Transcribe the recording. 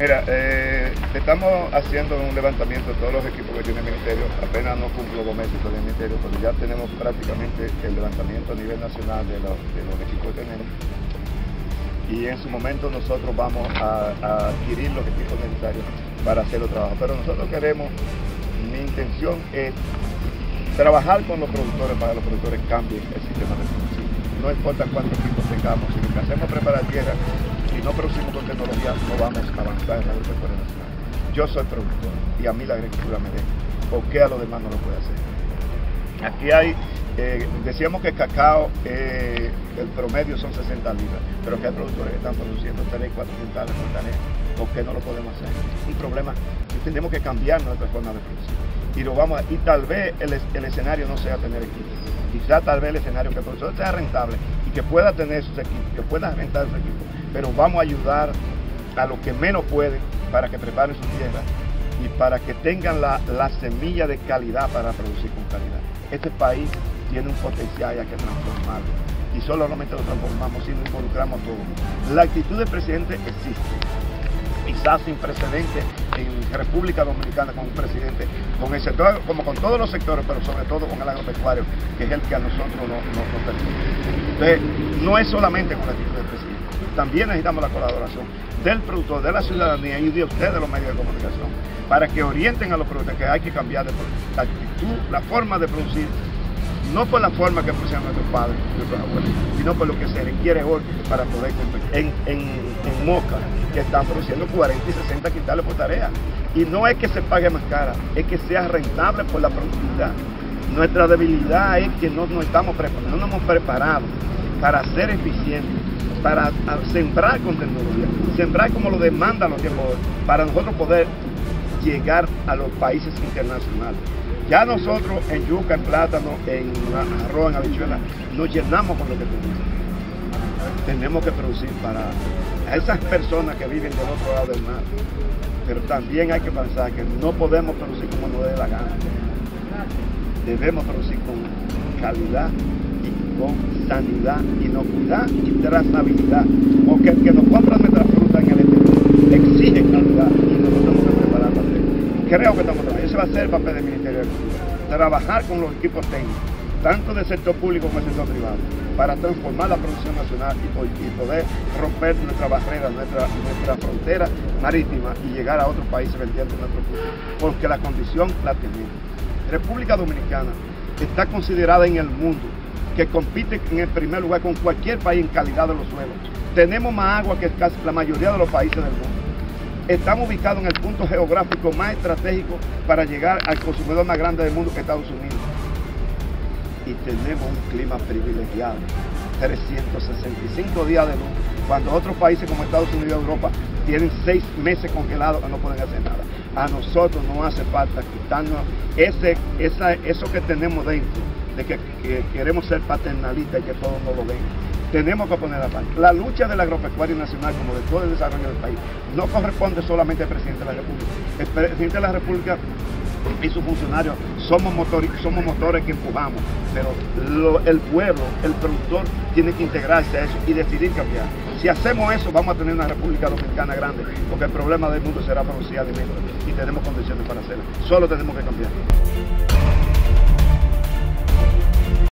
Mira, eh, estamos haciendo un levantamiento de todos los equipos que tiene el Ministerio. Apenas no cumplo dos meses con el Ministerio, pero ya tenemos prácticamente el levantamiento a nivel nacional de los, de los equipos que tenemos. Y en su momento nosotros vamos a, adquirir los equipos necesarios para hacer los trabajos. Pero nosotros queremos, mi intención es trabajar con los productores para que los productores cambien el sistema de producción. No importa cuántos equipos tengamos, si lo que hacemos preparar tierra y no producimos con tecnología, no vamos a avanzar en la agricultura nacional. Yo soy productor y a mí la agricultura me deja. ¿Por qué a los demás no lo puede hacer? Aquí hay, eh, decíamos que cacao, eh, el promedio son 60 libras, pero que hay productores que están produciendo 3, 4 quintales por. ¿Por qué no lo podemos hacer? Un problema tenemos que cambiar nuestra forma de producir. Y, lo vamos y tal vez el, el escenario no sea tener equipos. Quizá tal vez el escenario que el productor sea rentable y que pueda tener sus equipos, que pueda rentar sus equipos, pero vamos a ayudar a los que menos pueden para que preparen su tierra y para que tengan la, la semilla de calidad para producir con calidad. Este país tiene un potencial y hay que transformarlo. Y solamente lo transformamos si nos involucramos todos. La actitud del presidente existe. Quizás sin precedentes en República Dominicana con un presidente, con el sector, como con todos los sectores, pero sobre todo con el agropecuario, que es el que a nosotros nos, nos, nos permite. Entonces, no es solamente con la actitud también necesitamos la colaboración del productor, de la ciudadanía y de ustedes, los medios de comunicación, para que orienten a los productores que hay que cambiar de la actitud, la forma de producir, no por la forma que producían nuestros padres, nuestros abuelos, sino por lo que se requiere hoy para poder competir. En, en, en Moca, que están produciendo 40 y 60 quintales por tarea. Y no es que se pague más cara, es que sea rentable por la productividad. Nuestra debilidad es que no nos estamos preparados, no nos hemos preparado para ser eficientes, para sembrar con tecnología, sembrar como lo demandan los tiempos, para nosotros poder llegar a los países internacionales. Ya nosotros en yuca, en plátano, en arroz, en habichuela, nos llenamos con lo que tenemos. Tenemos que producir para esas personas que viven del otro lado del mar. Pero también hay que pensar que no podemos producir como nos dé la gana. Debemos producir con calidad con sanidad, inocuidad y trazabilidad. Porque el que nos compra nuestra fruta en el exterior exige calidad y nosotros tenemos que preparar para hacerlo. Creo que estamos trabajando. Ese va a ser el papel del Ministerio de Agricultura. Trabajar con los equipos técnicos, tanto del sector público como del sector privado, para transformar la producción nacional y poder romper nuestra barrera, nuestra, nuestra frontera marítima y llegar a otros países vendiendo nuestro producto. Porque la condición la tenemos. República Dominicana está considerada en el mundo que compite en el primer lugar con cualquier país en calidad de los suelos. Tenemos más agua que casi la mayoría de los países del mundo. Estamos ubicados en el punto geográfico más estratégico para llegar al consumidor más grande del mundo que es Estados Unidos. Y tenemos un clima privilegiado. 365 días de luz, cuando otros países como Estados Unidos y Europa tienen seis meses congelados y no pueden hacer nada. A nosotros no hace falta quitarnos ese, esa, eso que tenemos dentro, de que, que queremos ser paternalistas y que todos nos lo ven. Tenemos que poner a parte. La lucha del agropecuario nacional, como de todo el desarrollo del país, no corresponde solamente al presidente de la República. El presidente de la República y sus funcionarios somos motores, somos motores que empujamos, pero el pueblo, el productor, tiene que integrarse a eso y decidir cambiar. Si hacemos eso, vamos a tener una República Dominicana grande, porque el problema del mundo será producir alimentos y tenemos condiciones para hacerlo. Solo tenemos que cambiar.